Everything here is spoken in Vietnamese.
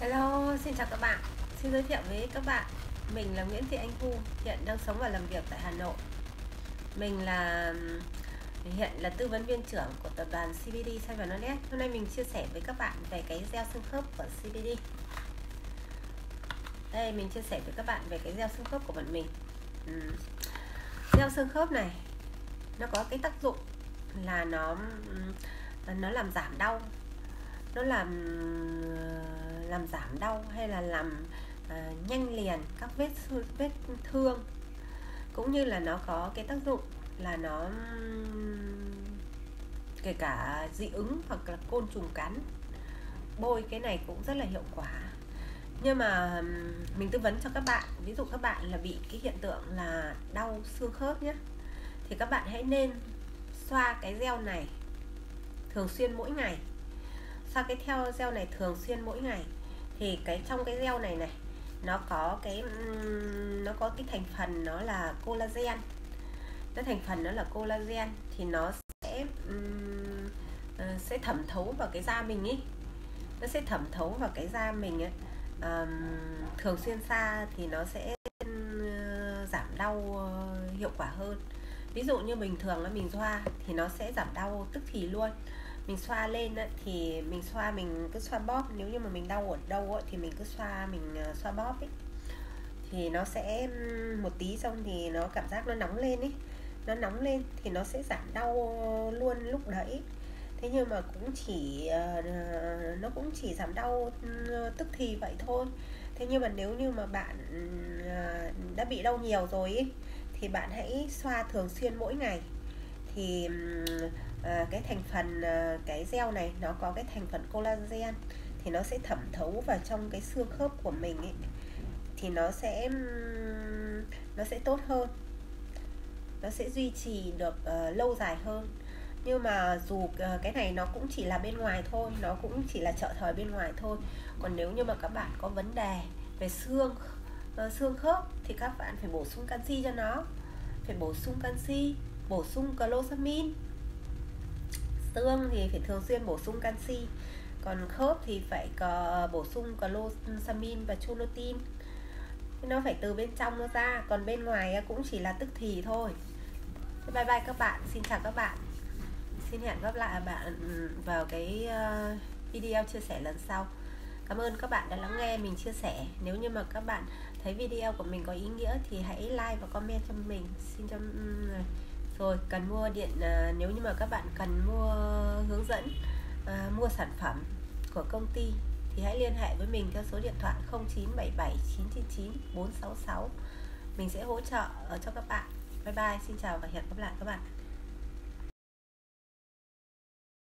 Hello, xin chào các bạn Xin giới thiệu với các bạn Mình là Nguyễn Thị Anh Thu Hiện đang sống và làm việc tại Hà Nội Mình là hiện là tư vấn viên trưởng của tập đoàn CBD Cybernet. và Hôm nay mình chia sẻ với các bạn về cái gel xương khớp của CBD Đây mình chia sẻ với các bạn về cái gel xương khớp của bọn mình Ừ. Gel xương khớp này Nó có cái tác dụng là nó nó làm giảm đau nó làm làm giảm đau hay là làm uh, nhanh liền các vết vết thương. Cũng như là nó có cái tác dụng là nó kể cả dị ứng hoặc là côn trùng cắn. Bôi cái này cũng rất là hiệu quả. Nhưng mà mình tư vấn cho các bạn ví dụ các bạn là bị cái hiện tượng là đau xương khớp nhé thì các bạn hãy nên xoa cái gel này thường xuyên mỗi ngày sao cái theo gel này thường xuyên mỗi ngày? Thì cái trong cái gel này này nó có cái nó có cái thành phần nó là collagen. Cái thành phần nó là collagen thì nó sẽ um, sẽ thẩm thấu vào cái da mình ý. Nó sẽ thẩm thấu vào cái da mình ấy. Um, thường xuyên xa thì nó sẽ uh, giảm đau uh, hiệu quả hơn. Ví dụ như bình thường là mình xoa thì nó sẽ giảm đau tức thì luôn mình xoa lên thì mình xoa mình cứ xoa bóp. Nếu như mà mình đau ở đâu thì mình cứ xoa mình ờ, xoa bóp ấy. Thì nó sẽ một tí xong thì nó cảm giác nó nóng lên ấy. Nó nóng lên thì nó sẽ giảm đau ờ, luôn lúc đấy. Thế nhưng mà cũng chỉ ờ, nó cũng chỉ giảm đau tức thì vậy thôi. Thế nhưng mà nếu như mà bạn đã bị đau nhiều rồi ấy, thì bạn hãy xoa thường xuyên mỗi ngày thì à, cái thành phần à, cái gel này nó có cái thành phần collagen thì nó sẽ thẩm thấu vào trong cái xương khớp của mình ấy thì nó sẽ nó sẽ tốt hơn. Nó sẽ duy trì được uh, lâu dài hơn. Nhưng mà dù uh, cái này nó cũng chỉ là bên ngoài thôi nó cũng chỉ là trợ thời bên ngoài thôi. Còn nếu như mà các bạn có vấn đề về xương uh, xương khớp thì các bạn phải bổ sung canxi cho nó phải bổ sung canxi bổ sung closamin xương thì phải thường xuyên bổ sung canxi, còn khớp thì phải có, bổ sung closamin và cholotin nó phải từ bên trong nó ra, còn bên ngoài cũng chỉ là tức thì thôi. Bye bye các bạn, xin chào các bạn. Xin hẹn gặp lại bạn vào cái ờ, video chia sẻ lần sau. Cảm ơn các bạn đã lắng nghe mình chia sẻ. Nếu như mà các bạn thấy video của mình có ý nghĩa thì hãy like và comment cho mình. Xin cho rồi cần mua điện à, nếu như mà các bạn cần mua hướng dẫn à, mua sản phẩm của công ty thì hãy liên hệ với mình theo số điện thoại 0977 999 466 mình sẽ hỗ trợ ờ, cho các bạn. Bye bye xin chào và hẹn gặp lại các bạn.